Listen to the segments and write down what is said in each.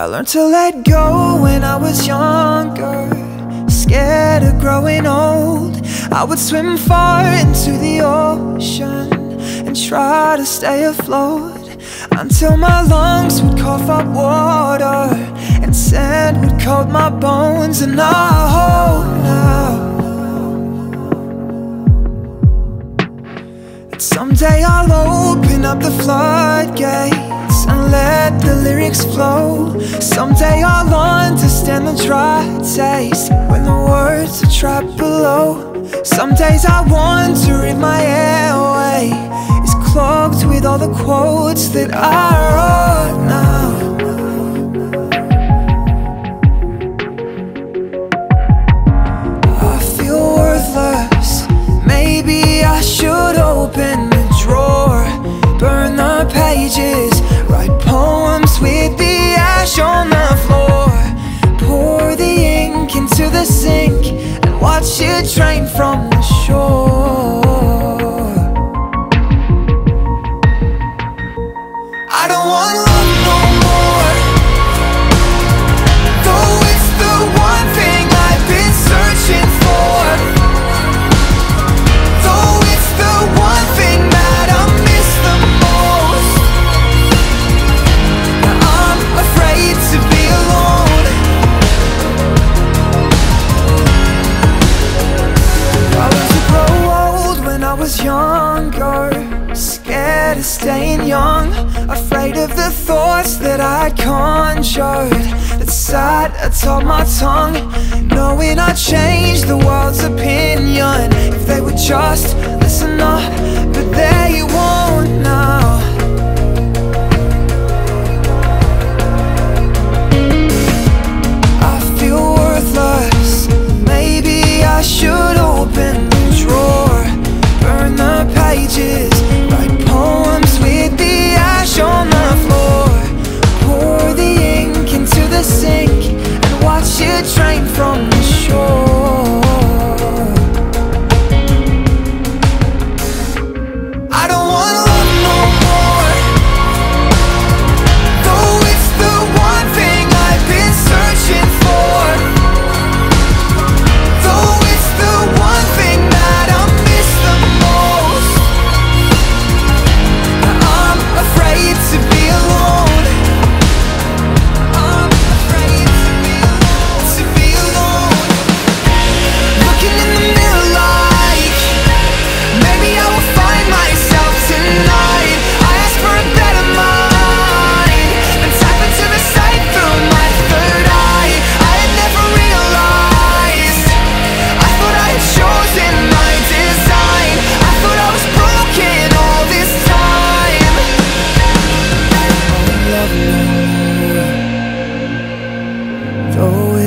I learned to let go when I was younger Scared of growing old. I would swim far into the ocean And try to stay afloat Until my lungs would cough up water And sand would coat my bones. And I hope now That someday I'll open up the floodgates And let the lyrics flow. Someday I'll understand the dry taste When the words are trapped below. Some days I wonder if my airway. Is clogged with all the quotes that I wrote now. I feel worthless. Maybe I should open the drawer. Burn the pages Drain from staying young Afraid of the thoughts that I conjured That sat atop my tongue Knowing I'd change the world's opinion. If they would just listen up But they won't now I feel worthless. Maybe I should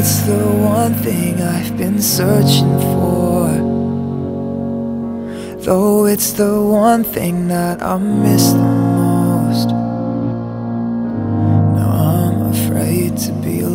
It's the one thing I've been searching for. Though it's the one thing that I miss the most. Now I'm afraid to be alone